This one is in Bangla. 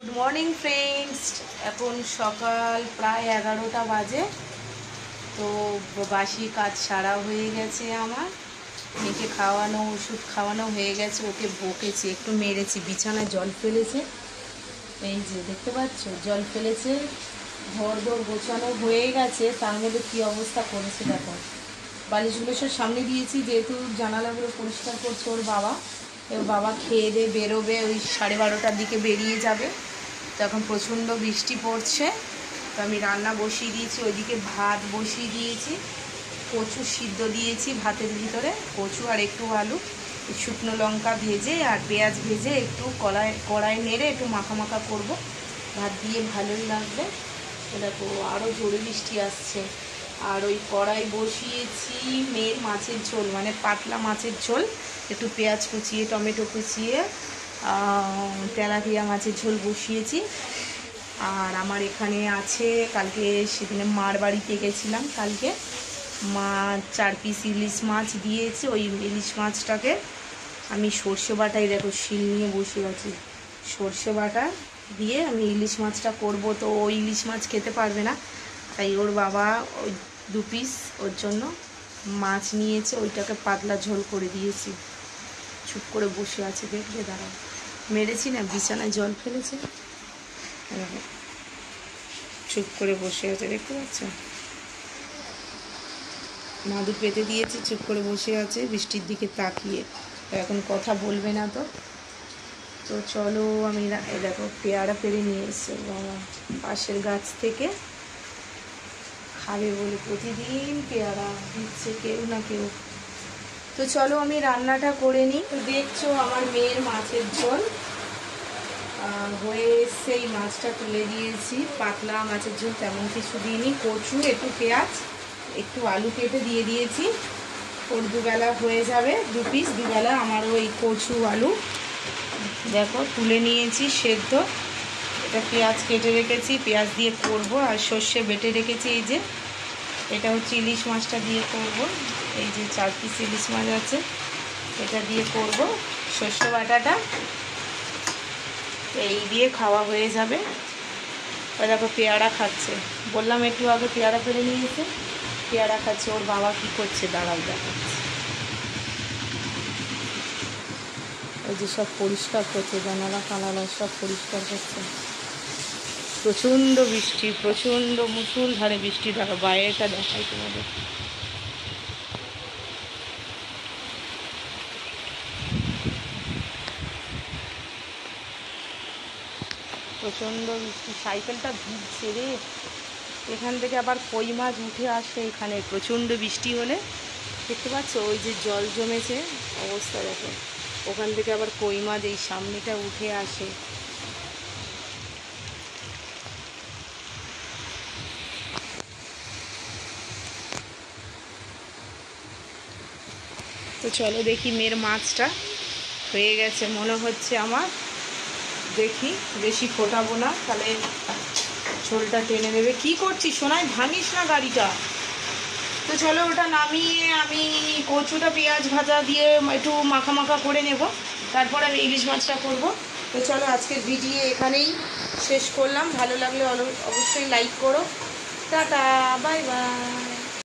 গুড মর্নিং ফ্রেন্ডস এখন সকাল প্রায় এগারোটা বাজে। তো বাসি কাজ সারা হয়ে গেছে আমার। মেয়েকে খাওয়ানো, ওষুধ খাওয়ানো হয়ে গেছে। ওকে বকেছি, একটু মেরেছি। বিছানায় জল ফেলেছে। এই যে, দেখতে পাচ্ছ? জল ফেলেছে। ঘর দর গোছানো হয়ে গেছে। তার মধ্যে কী অবস্থা করেছে দেখো। বালিশগুলো সব সামনে দিয়েছি, যেহেতু জানালাগুলো পরিষ্কার করছে ওর বাবা। এবার বাবা খেয়ে দিয়ে বেরোবে, ওই সাড়ে বারোটার দিকে বেরিয়ে যাবে। তো এখন প্রচণ্ড বৃষ্টি পড়ছে, তো আমি রান্না বসিয়ে দিয়েছি, ওইদিকে ভাত বসিয়ে দিয়েছি, কচু সিদ্ধ দিয়েছি ভাতের ভিতরে, কচু আর একটু আলু শুকনো লঙ্কা ভেজে আর পেঁয়াজ ভেজে একটু কড়াই কড়াই নেড়ে একটু মাখা মাখা করব। ভাত দিয়ে ভালোই লাগবে। দেখো আরও জোরে বৃষ্টি আসছে। আর ওই কড়াই বসিয়েছি মেয়ের মাছের ঝোল মানে পাতলা মাছের ঝোল। একটু পেঁয়াজ কুচিয়ে, টমেটো কুচিয়ে তেলাপিয়া মাছের ঝোল বসিয়েছি। আর আমার এখানে আছে, কালকে সেদিনে মার বাড়িতে গেছিলাম কালকে। মা চার পিস ইলিশ মাছ দিয়েছে, ওই ইলিশ মাছটাকে আমি সর্ষে বাটাই দেখো শিল নিয়ে বসে আছি। সর্ষে বাটা দিয়ে আমি ইলিশ মাছটা করব, তো ওই ইলিশ মাছ খেতে পারবে না। তাই ওর বাবা ওই দু পিস ওর জন্য মাছ নিয়েছে, ওইটাকে পাতলা ঝোল করে দিয়েছি। চুপ করে বসে আছে দেখলে দাঁড়াও। মেরেছি না, বিছানায় জল ফেলেছে। চুপ করে বসে আছে, দেখতে পাচ্ছ? মাদুর পেতে দিয়েছে, চুপ করে বসে আছে, বৃষ্টির দিকে তাকিয়ে। এখন কথা বলবে না তো। তো চলো, আমি দেখো, পেয়ারা পেরে নিয়ে এসছে। বাবা, পাশের গাছ থেকে খাবে বলে প্রতিদিন পেয়ারা দিচ্ছে কেউ না কেউ। তো চলো আমি রান্নাটা করে নিই। তো দেখছ আমার মেয়ের মাছের ঝোল। হয়ে এই মাছটা তুলে দিয়েছি। পাতলা মাছের ঝোল তেমন কিছু দিইনি। কচু, একটু পেঁয়াজ, একটু আলু কেটে দিয়ে দিয়েছি। ওর দুবেলা হয়ে যাবে, দু পিস দুবেলা আমার ওই কচু, আলু। দেখো, তুলে নিয়েছি সেদ্ধ। এটা পেঁয়াজ কেটে রেখেছি, পেঁয়াজ দিয়ে করব, আর সর্ষে বেটে রেখেছি এই যে। এটা হচ্ছে ইলিশ মাছটা দিয়ে করব, এই যে চার পিস ইলিশ মাছ আছে, এটা দিয়ে করব। সর্ষে বাটাটা, এই দিয়ে খাওয়া হয়ে যাবে। দেখো পেয়ারা খাচ্ছে। বললাম একটু আগে পেয়ারা ফেলে নিয়েছে, পেয়ারা খাচ্ছে, ওর বাবা কি করছে? দাঁড়াও দেখাচ্ছে। ওই যে সব পরিষ্কার করছে, জানালা ফানালা সব পরিষ্কার করছে। প্রচণ্ড বৃষ্টি, প্রচণ্ড মুসুল ধারে বৃষ্টি দেখো বাইরেটা দেখাই তোমাদের। প্রচণ্ড বৃষ্টি, সাইকেলটা ভিজছে রে। এখান থেকে আবার কই মাছ উঠে আসে এখানে, প্রচণ্ড বৃষ্টি হলে। দেখতে পাচ্ছ? ওই যে জল জমেছে, অবস্থা দেখো। ওখান থেকে আবার কই মাছ এই সামনেটা উঠে আসে। তো চলো দেখি মেয়ের মাছটা হয়ে গেছে, মনে হচ্ছে আমার। দেখি, বেশি ফোটাবো না, তাহলে ঝোলটা টেনে দেবে কি করছিস সোনাই? ভাঙিস না গাড়িটা। তো চলো ওটা নামিয়ে আমি কচুটা পেঁয়াজ ভাজা দিয়ে একটু মাখা মাখা করে নেব। তারপর আমি ইলিশ মাছটা করব। তো চলো আজকের ভিডিও এখানেই শেষ করলাম। ভালো লাগলে অবশ্যই লাইক করো। Tata bye bye